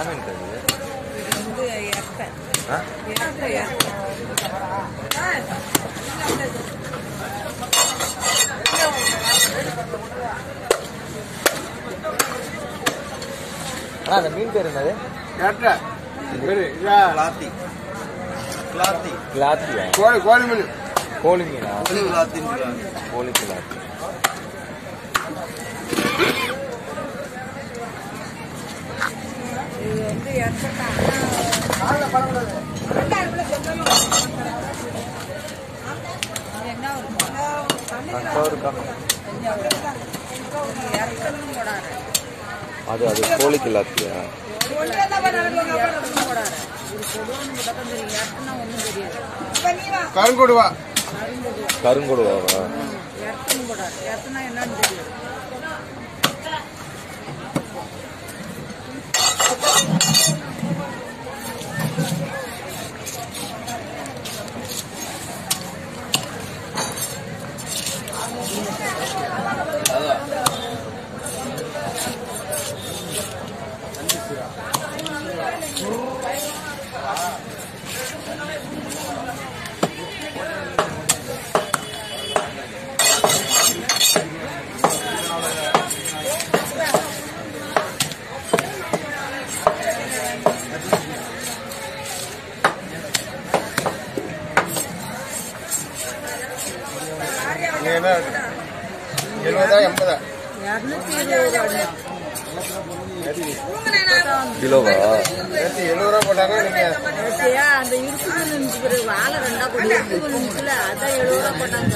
என்ன அந்த மீன் பேர் என்னது? கிளாத்தி கிளாத்தி கிளாத்தியா கோழி கோழி கோழி மீனா? கோழி கிளாத்தி கோழி கிளாத்தி தெரியும் இறக்குனா ஒன்றும் தெரியாது கருங்கொடுவா இறக்குனா என்னன்னு தெரியும் இங்க என்ன எழுபதா எண்பதா? இரநூத்தி இருபது கிலோவா? நேற்று எழுபது ரூபா போட்டாங்க அந்த வாழை ரெண்டா நின்றுல அதான் எழுபது ரூபா போட்டாங்க.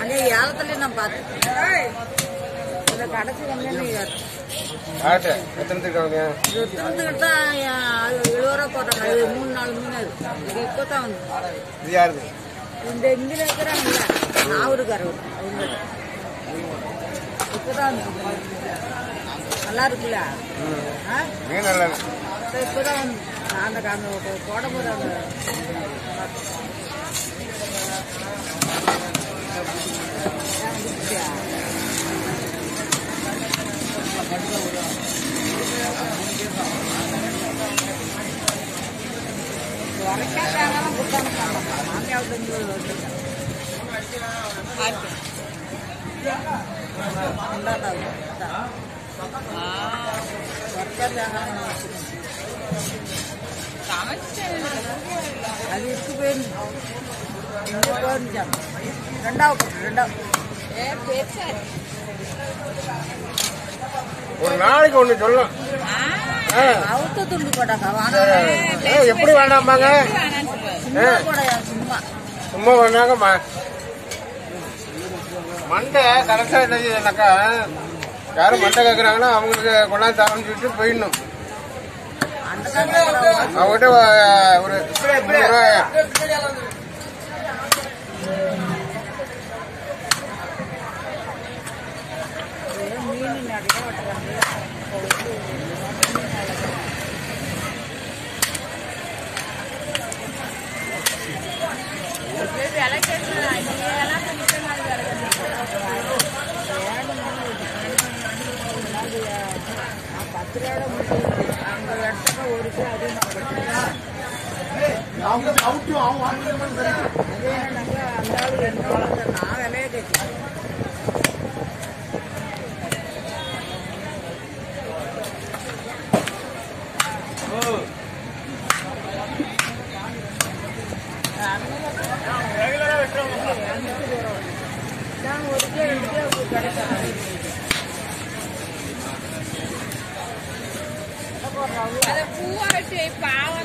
அங்கே ஏலத்துல நான் பார்த்தேன் கடைசி வந்து ஆட்டு எத்தனை இருக்காங்க இருபத்தொன்று தான் எழுபது ரூபா போட்டாங்க. மூணு நாலு மீன் அது. இது இப்போ தான் வந்து. இது யாருது? இந்த இங்கே இருக்கிறாங்கல்ல நாவூருக்காரர் அவங்க. இப்போ தான் வந்து நல்லா இருக்குல்ல? ஆ? மீன் நல்லா இப்போ தான் வந்து நான் அந்த அந்த போடும்போது அந்த இங்கே வச்சுருக்கேன் அது இருக்கு போயிருந்து இங்கே போயிருந்துச்சாங்க ரெண்டாவது ரெண்டாவது ஒரு நாளைக்கு ஒண்ணு சொல்லலாம் ஆ. அவுத்த துண்டு போட்டாங்க ஏ, எப்படி வேண்டாமாங்க சும்மா பண்ணாங்க ம- மண்டை கரெக்டா என்ன யாரும் மண்டை கேட்குறாங்கன்னா அவங்களுக்கு கொண்டாந்து தரணும்னு சொல்லிட்டு போயிடணும். அவங்ககிட்ட ஒரு பத்து அந்த இடத்துல ஒரு கிலோ அதிகமாக அதே நாங்கள் என்ன ஒரு கிலோ ரெண்டு கிலோ கிடைக்கும் 嘴薄啊。